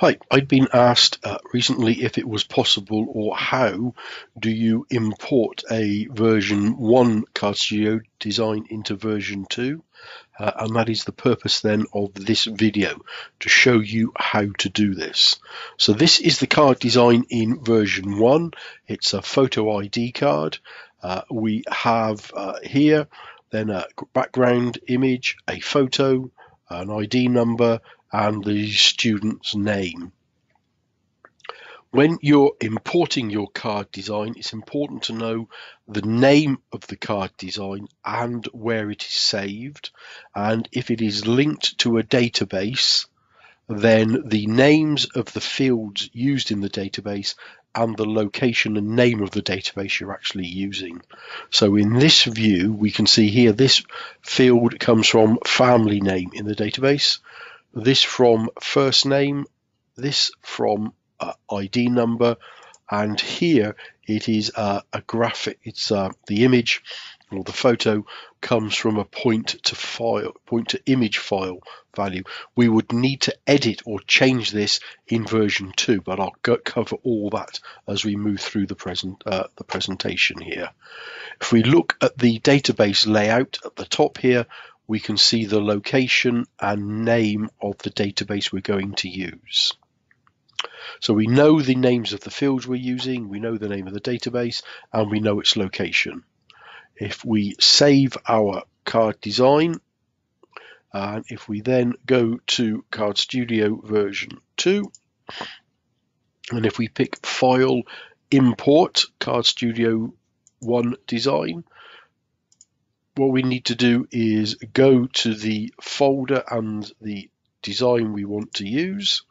Hi, I'd been asked uh, recently if it was possible or how do you import a version 1 Card Studio design into version 2 uh, and that is the purpose then of this video to show you how to do this. So this is the card design in version 1. It's a photo ID card. Uh, we have uh, here then a background image, a photo, an ID number and the student's name. When you're importing your card design, it's important to know the name of the card design and where it is saved. And if it is linked to a database, then the names of the fields used in the database and the location and name of the database you're actually using. So in this view, we can see here this field comes from family name in the database this from first name, this from uh, ID number, and here it is uh, a graphic. It's uh, the image or the photo comes from a point to file, point to image file value. We would need to edit or change this in version two, but I'll go, cover all that as we move through the present uh, the presentation here. If we look at the database layout at the top here, we can see the location and name of the database we're going to use. So we know the names of the fields we're using, we know the name of the database, and we know its location. If we save our card design, and if we then go to Card Studio version 2, and if we pick File, Import, Card Studio 1 Design, what we need to do is go to the folder and the design we want to use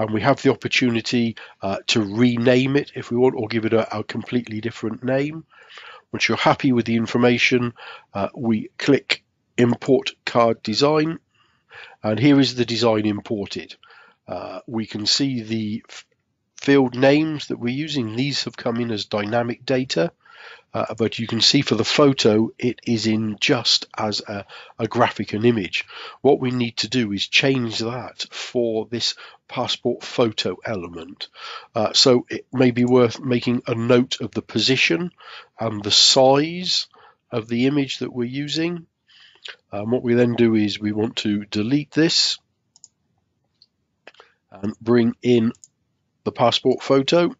and we have the opportunity uh, to rename it if we want or give it a, a, completely different name. Once you're happy with the information, uh, we click import card design and here is the design imported. Uh, we can see the field names that we're using. These have come in as dynamic data uh, but you can see for the photo it is in just as a, a graphic and image. What we need to do is change that for this passport photo element. Uh, so it may be worth making a note of the position and the size of the image that we're using. Um, what we then do is we want to delete this and bring in the passport photo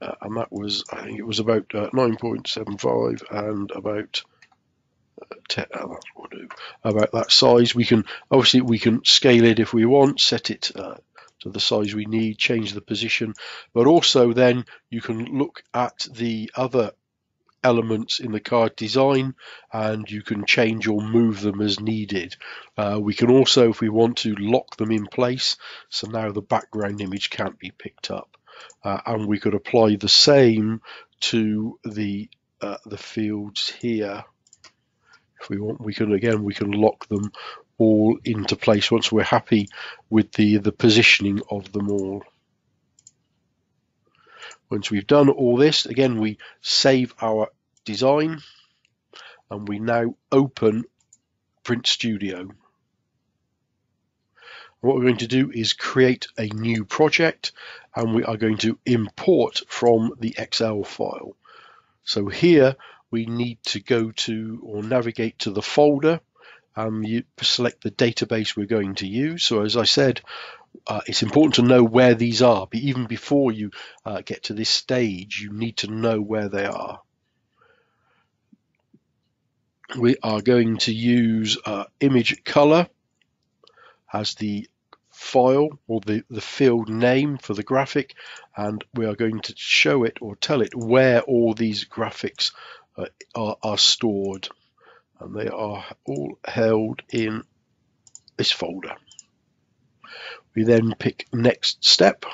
uh, and that was I think it was about uh, 9.75 and about uh, 10, uh, do, about that size. We can obviously we can scale it if we want, set it uh, to the size we need, change the position, but also then you can look at the other elements in the card design and you can change or move them as needed. Uh, we can also, if we want to, lock them in place so now the background image can't be picked up uh, and we could apply the same to the uh, the fields here. If we want we can again we can lock them all into place once we're happy with the the positioning of them all. Once we've done all this again we save our design and we now open print studio what we're going to do is create a new project and we are going to import from the Excel file. So here we need to go to or navigate to the folder and you select the database we're going to use. So as I said, uh, it's important to know where these are. But even before you uh, get to this stage, you need to know where they are. We are going to use uh, image color as the file or the, the field name for the graphic and we are going to show it or tell it where all these graphics uh, are, are stored and they are all held in this folder. We then pick next step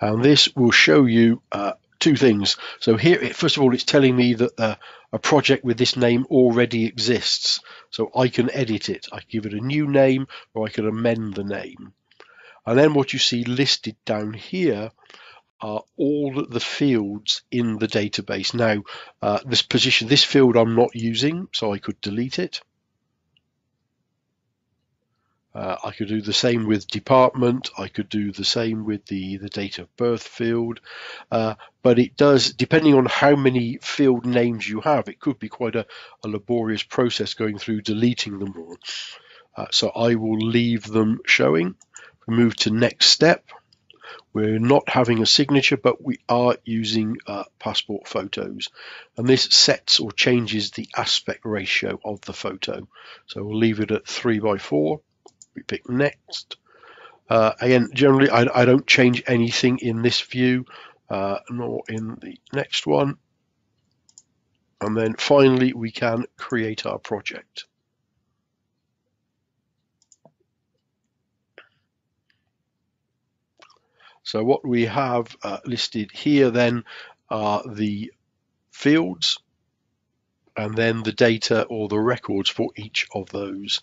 and this will show you uh, two things. So here, first of all, it's telling me that uh, a project with this name already exists. So I can edit it. I can give it a new name or I can amend the name. And then what you see listed down here are all the fields in the database. Now, uh, this position, this field I'm not using, so I could delete it. Uh, I could do the same with department. I could do the same with the, the date of birth field. Uh, but it does, depending on how many field names you have, it could be quite a, a laborious process going through deleting them all. Uh, so I will leave them showing. We move to next step. We're not having a signature, but we are using uh, passport photos. And this sets or changes the aspect ratio of the photo. So we'll leave it at 3 by 4 we pick next. Uh, again, generally, I, I, don't change anything in this view, uh, nor in the next one. And then finally, we can create our project. So what we have uh, listed here then are the fields and then the data or the records for each of those.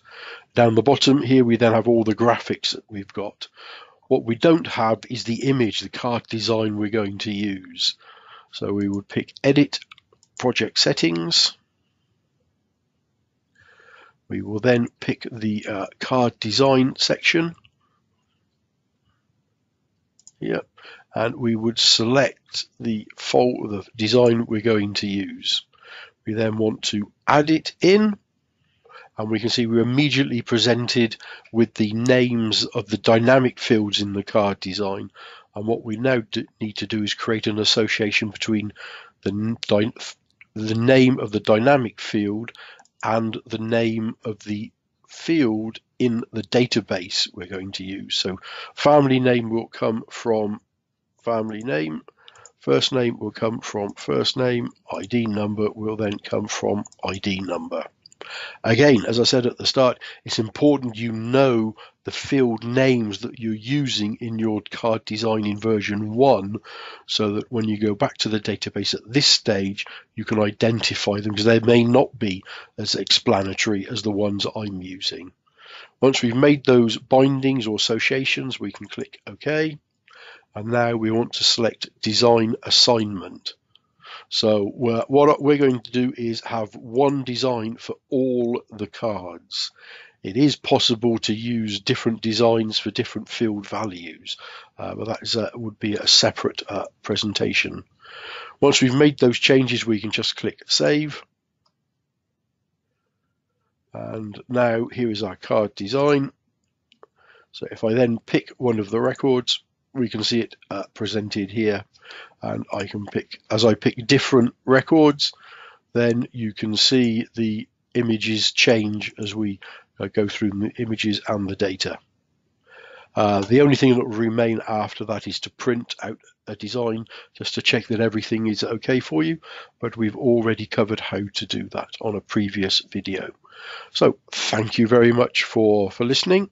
Down the bottom here we then have all the graphics that we've got. What we don't have is the image, the card design we're going to use. So we would pick Edit, Project Settings. We will then pick the uh, card design section. Yep, and we would select the folder, the design we're going to use. We then want to add it in and we can see we're immediately presented with the names of the dynamic fields in the card design. And what we now need to do is create an association between the, the name of the dynamic field and the name of the field in the database we're going to use. So family name will come from family name First name will come from first name, ID number will then come from ID number. Again, as I said at the start, it's important you know the field names that you're using in your card design in version 1 so that when you go back to the database at this stage, you can identify them because they may not be as explanatory as the ones I'm using. Once we've made those bindings or associations, we can click OK and now we want to select design assignment. So what we're going to do is have one design for all the cards. It is possible to use different designs for different field values, uh, but that is would be a separate uh, presentation. Once we've made those changes, we can just click Save. And now here is our card design. So if I then pick one of the records, we can see it uh, presented here and I can pick as I pick different records then you can see the images change as we uh, go through the images and the data. Uh, the only thing that will remain after that is to print out a design just to check that everything is okay for you but we've already covered how to do that on a previous video. So thank you very much for, for listening